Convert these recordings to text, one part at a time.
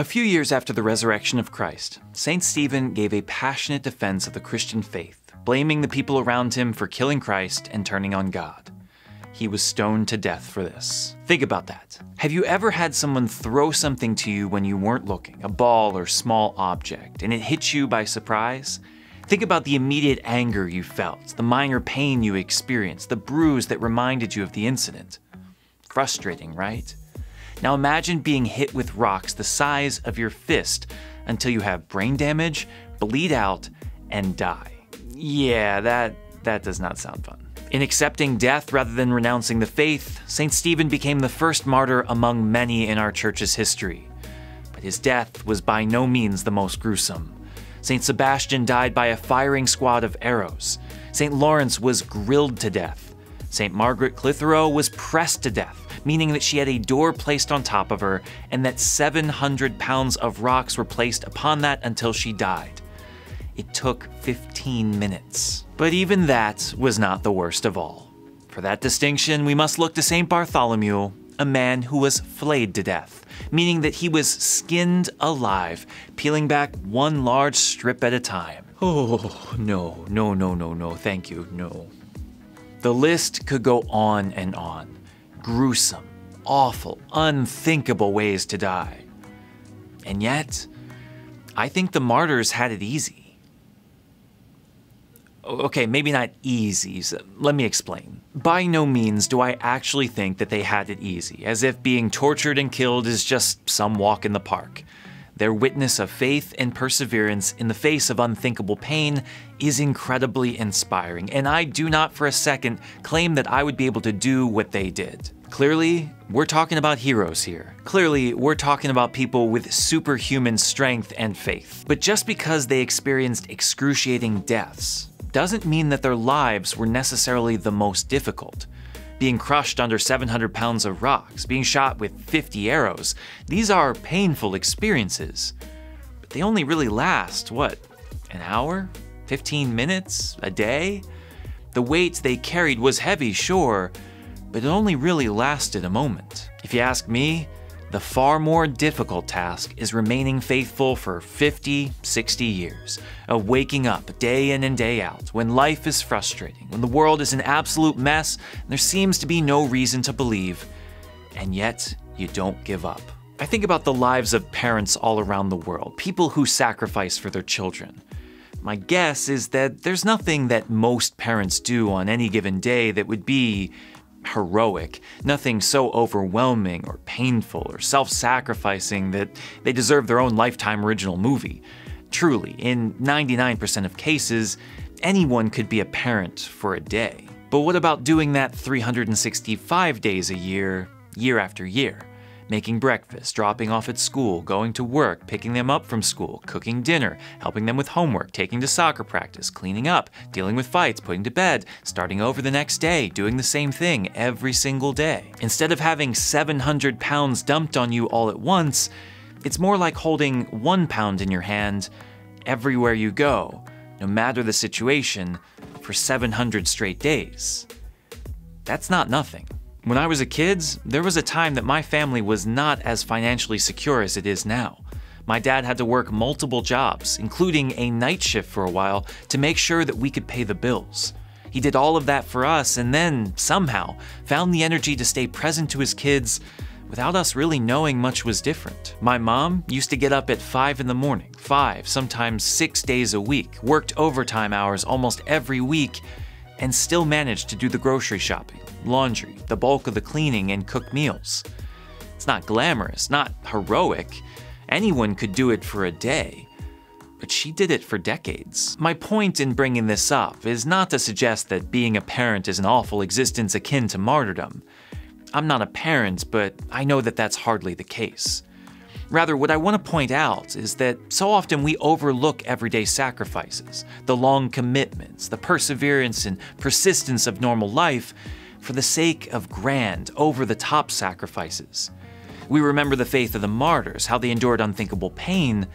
A few years after the resurrection of Christ, St. Stephen gave a passionate defense of the Christian faith, blaming the people around him for killing Christ and turning on God. He was stoned to death for this. Think about that. Have you ever had someone throw something to you when you weren't looking, a ball or small object, and it hit you by surprise? Think about the immediate anger you felt, the minor pain you experienced, the bruise that reminded you of the incident. Frustrating, right? Now imagine being hit with rocks the size of your fist until you have brain damage, bleed out, and die. Yeah, that, that does not sound fun. In accepting death rather than renouncing the faith, St. Stephen became the first martyr among many in our church's history. But his death was by no means the most gruesome. St. Sebastian died by a firing squad of arrows. St. Lawrence was grilled to death. St. Margaret Clitheroe was pressed to death meaning that she had a door placed on top of her and that 700 pounds of rocks were placed upon that until she died. It took 15 minutes. But even that was not the worst of all. For that distinction, we must look to St. Bartholomew, a man who was flayed to death, meaning that he was skinned alive, peeling back one large strip at a time. Oh, no, no, no, no, no, thank you, no. The list could go on and on gruesome, awful, unthinkable ways to die. And yet, I think the martyrs had it easy. Okay, maybe not easy. So let me explain. By no means do I actually think that they had it easy, as if being tortured and killed is just some walk in the park. Their witness of faith and perseverance in the face of unthinkable pain is incredibly inspiring, and I do not for a second claim that I would be able to do what they did. Clearly, we're talking about heroes here. Clearly, we're talking about people with superhuman strength and faith. But just because they experienced excruciating deaths doesn't mean that their lives were necessarily the most difficult being crushed under 700 pounds of rocks, being shot with 50 arrows. These are painful experiences. But they only really last, what, an hour? 15 minutes? A day? The weight they carried was heavy, sure, but it only really lasted a moment. If you ask me, the far more difficult task is remaining faithful for 50, 60 years, of waking up day in and day out when life is frustrating, when the world is an absolute mess, and there seems to be no reason to believe, and yet you don't give up. I think about the lives of parents all around the world, people who sacrifice for their children. My guess is that there's nothing that most parents do on any given day that would be heroic, nothing so overwhelming or painful or self sacrificing that they deserve their own lifetime original movie. Truly, in 99% of cases, anyone could be a parent for a day. But what about doing that 365 days a year, year after year? Making breakfast, dropping off at school, going to work, picking them up from school, cooking dinner, helping them with homework, taking to soccer practice, cleaning up, dealing with fights, putting to bed, starting over the next day, doing the same thing every single day. Instead of having 700 pounds dumped on you all at once, it's more like holding one pound in your hand everywhere you go, no matter the situation, for 700 straight days. That's not nothing. When I was a kid, there was a time that my family was not as financially secure as it is now. My dad had to work multiple jobs, including a night shift for a while, to make sure that we could pay the bills. He did all of that for us and then, somehow, found the energy to stay present to his kids without us really knowing much was different. My mom used to get up at 5 in the morning, 5, sometimes 6 days a week, worked overtime hours almost every week, and still managed to do the grocery shopping, laundry, the bulk of the cleaning, and cook meals. It's not glamorous, not heroic. Anyone could do it for a day. But she did it for decades. My point in bringing this up is not to suggest that being a parent is an awful existence akin to martyrdom. I'm not a parent, but I know that that's hardly the case. Rather, what I want to point out is that so often we overlook everyday sacrifices, the long commitments, the perseverance and persistence of normal life for the sake of grand, over the top sacrifices. We remember the faith of the martyrs, how they endured unthinkable pain,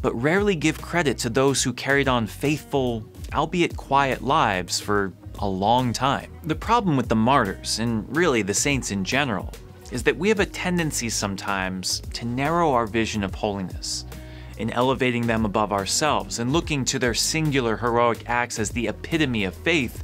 but rarely give credit to those who carried on faithful, albeit quiet lives for a long time. The problem with the martyrs, and really the saints in general, is that we have a tendency sometimes to narrow our vision of holiness. In elevating them above ourselves and looking to their singular heroic acts as the epitome of faith,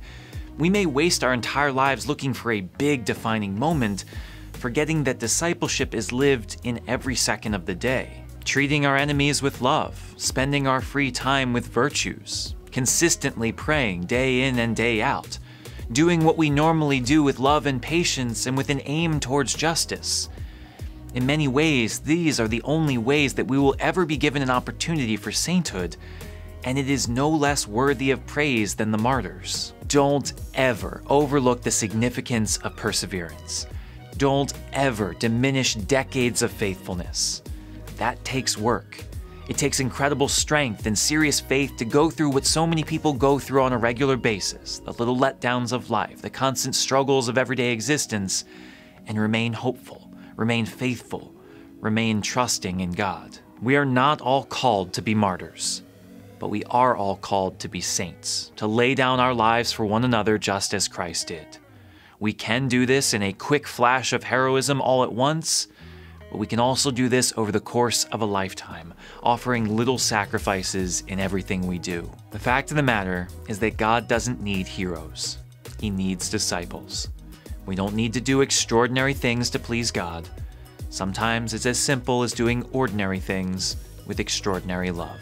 we may waste our entire lives looking for a big defining moment, forgetting that discipleship is lived in every second of the day. Treating our enemies with love, spending our free time with virtues, consistently praying day in and day out, doing what we normally do with love and patience and with an aim towards justice. In many ways, these are the only ways that we will ever be given an opportunity for sainthood, and it is no less worthy of praise than the martyrs. Don't ever overlook the significance of perseverance. Don't ever diminish decades of faithfulness. That takes work. It takes incredible strength and serious faith to go through what so many people go through on a regular basis the little letdowns of life, the constant struggles of everyday existence, and remain hopeful, remain faithful, remain trusting in God. We are not all called to be martyrs, but we are all called to be saints, to lay down our lives for one another just as Christ did. We can do this in a quick flash of heroism all at once but we can also do this over the course of a lifetime, offering little sacrifices in everything we do. The fact of the matter is that God doesn't need heroes, He needs disciples. We don't need to do extraordinary things to please God. Sometimes it's as simple as doing ordinary things with extraordinary love.